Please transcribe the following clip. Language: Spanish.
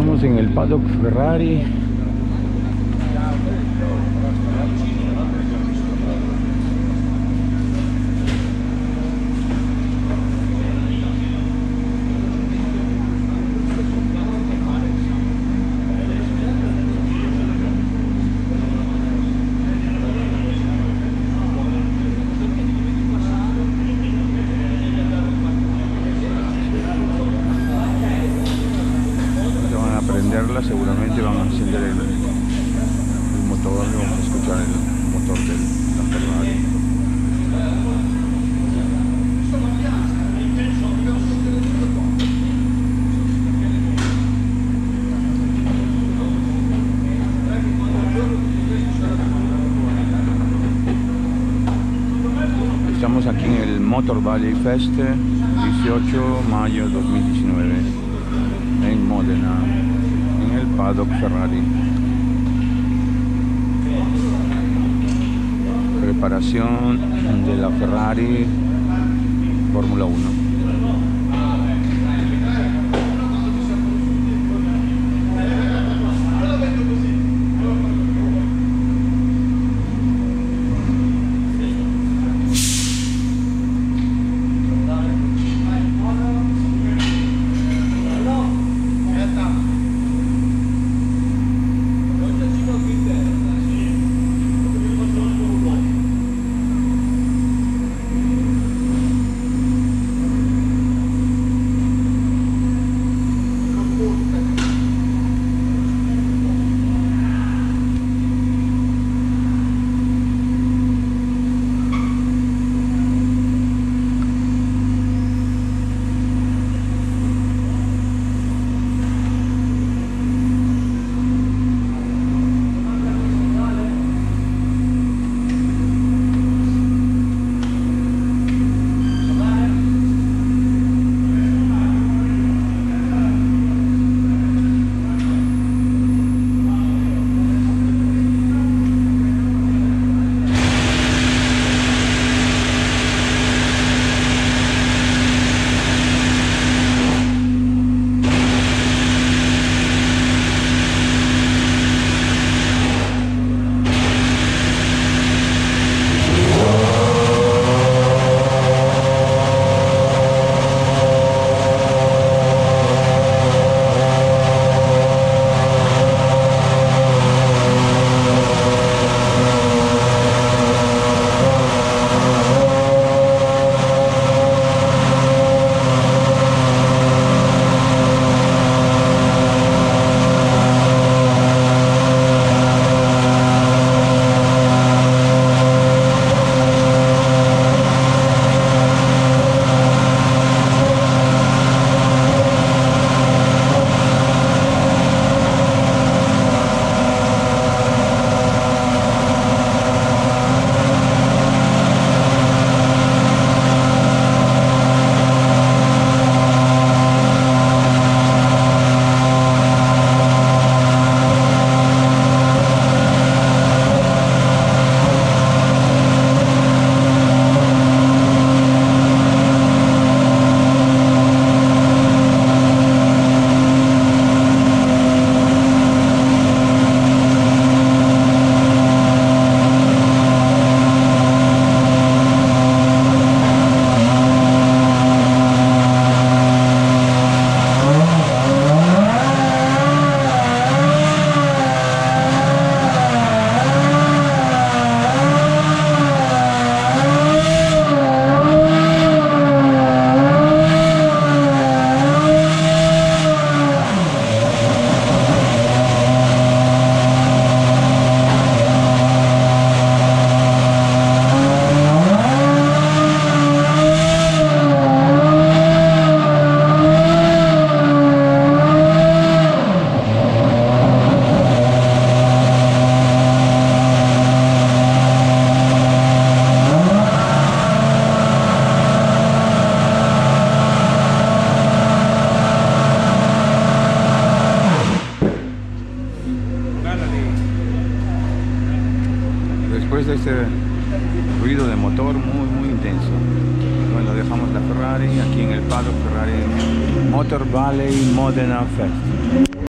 Estamos en el paddock Ferrari. Ahorita van a prenderla, seguramente van a encender el, el motor, vamos a escuchar el motor de la Ferrari. Estamos aquí en el Motor Valley Fest, 18 mayo 2019 en Módena, en el paddock Ferrari. Preparación de la Ferrari Fórmula 1. Ruido de motor muy muy intenso. Bueno, dejamos la Ferrari aquí en el paddock Ferrari Motor Valley Modena Fest.